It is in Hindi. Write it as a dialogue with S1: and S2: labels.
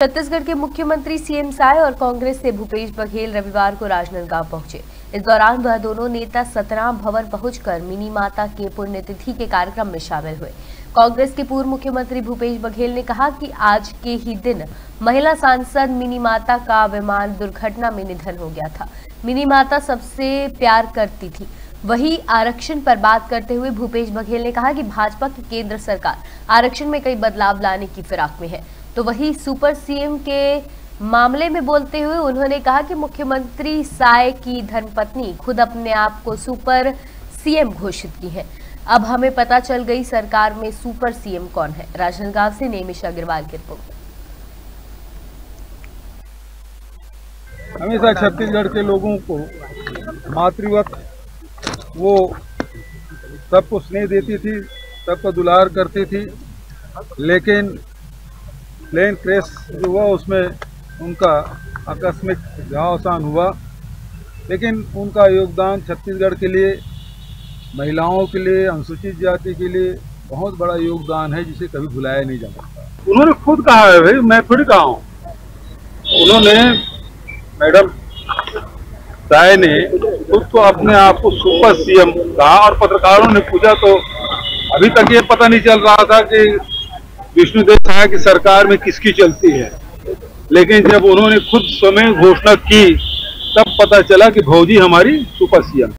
S1: छत्तीसगढ़ के मुख्यमंत्री सीएम साय और कांग्रेस से भूपेश बघेल रविवार को राजनांदगांव पहुँचे। इस दौरान वह दोनों नेता सतनाम भवन पहुंचकर मिनी माता के पुण्यतिथि के कार्यक्रम में शामिल हुए। कांग्रेस के पूर्व मुख्यमंत्री भूपेश बघेल ने कहा कि आज के ही दिन महिला सांसद मिनी माता का विमान दुर्घटना में निधन हो गया था। मिनी माता सबसे प्यार करती थी। वही आरक्षण पर बात करते हुए भूपेश बघेल ने कहा कि भाजपा की केंद्र सरकार आरक्षण में कई बदलाव लाने की फिराक में है। तो वही सुपर सीएम के मामले में बोलते हुए उन्होंने कहा कि मुख्यमंत्री साय की धर्मपत्नी खुद अपने आप को सुपर सीएम घोषित की है। अब हमें पता चल गई सरकार में सुपर सीएम कौन है। राजनांदगांव से नेमिश अग्रवाल की रिपोर्ट।
S2: हमेशा छत्तीसगढ़ के लोगों को मातृवत, वो सबको स्नेह देती थी, सबको दुलार करती थी, लेकिन प्लेन क्रैश जो हुआ, उसमें उनका आकस्मिक घावसान हुआ। लेकिन उनका योगदान छत्तीसगढ़ के लिए, महिलाओं के लिए, अनुसूचित जाति के लिए बहुत बड़ा योगदान है, जिसे कभी भुलाया नहीं जा सकता। उन्होंने खुद कहा है भाई, मैं थोड़ी कहा हूँ। उन्होंने मैडम राय ने खुद को अपने आप को सुपर सीएम कहा और पत्रकारों ने पूछा तो अभी तक ये पता नहीं चल रहा था कि विष्णुदेव सहाय की सरकार में किसकी चलती है? लेकिन जब उन्होंने खुद स्वयं घोषणा की, तब पता चला कि भौजी हमारी सुपर सीएम